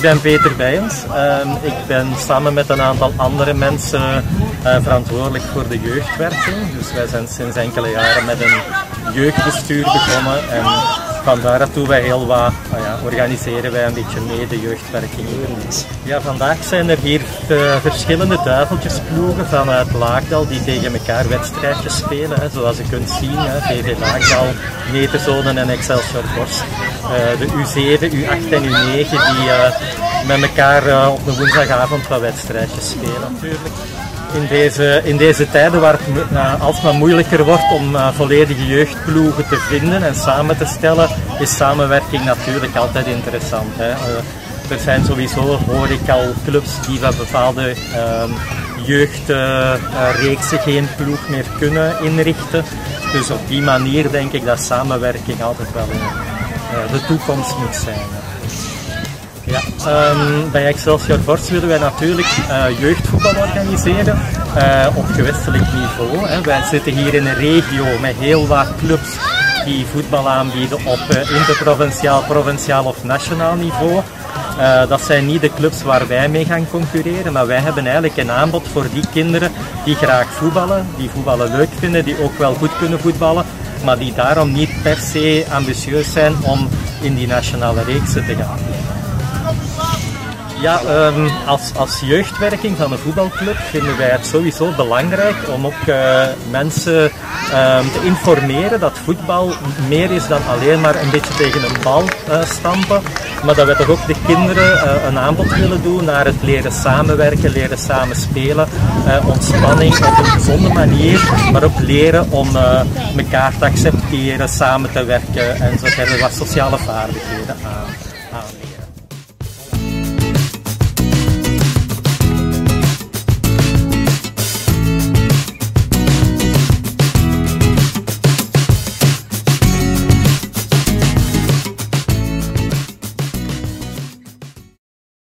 ben Peter Bijens. Ehm, ik ben samen met een aantal andere mensen uh, verantwoordelijk voor de jeugdwerking. Dus wij zijn sinds enkele jaren met een jeugdbestuur begonnen. En van daartoe wij heel wat ja, organiseren wij een beetje mee de jeugdwerking. Ja, vandaag zijn er hier de verschillende duiveltjesploegen vanuit Laagdal die tegen elkaar wedstrijdjes spelen. Hè. Zoals je kunt zien, hè, VV Laagdal, Meterzonen en Excelsior Bos. Uh, de U7, U8 en U9 die uh, met elkaar op een woensdagavond wat wedstrijdjes spelen natuurlijk in deze, in deze tijden waar het alsmaar moeilijker wordt om uh, volledige jeugdploegen te vinden en samen te stellen, is samenwerking natuurlijk altijd interessant. Hè. Uh, er zijn sowieso, hoor ik al, clubs die van bepaalde ehm, jeugdreeksen geen ploeg meer kunnen inrichten. Dus op die manier denk ik dat samenwerking altijd wel de toekomst moet zijn. Ja, um, bij Excelsior Vorst willen wij natuurlijk uh, jeugdvoetbal organiseren uh, op gewestelijk niveau. Hè. Wij zitten hier in een regio met heel wat clubs die voetbal aanbieden op uh, interprovinciaal, provinciaal of nationaal niveau. Dat zijn niet de clubs waar wij mee gaan concurreren, maar wij hebben eigenlijk een aanbod voor die kinderen die graag voetballen, die voetballen leuk vinden, die ook wel goed kunnen voetballen, maar die daarom niet per se ambitieus zijn om in die nationale reeksen te gaan. Ja, um, als, als jeugdwerking van een voetbalclub vinden wij het sowieso belangrijk om ook uh, mensen um, te informeren dat voetbal meer is dan alleen maar een beetje tegen een bal uh, stampen. Maar dat we toch ook de kinderen uh, een aanbod willen doen naar het leren samenwerken, leren samenspelen, ontspanning op een gezonde manier, maar ook leren om elkaar te accepteren, samen te werken en zo verder wat sociale vaardigheden aan. aan.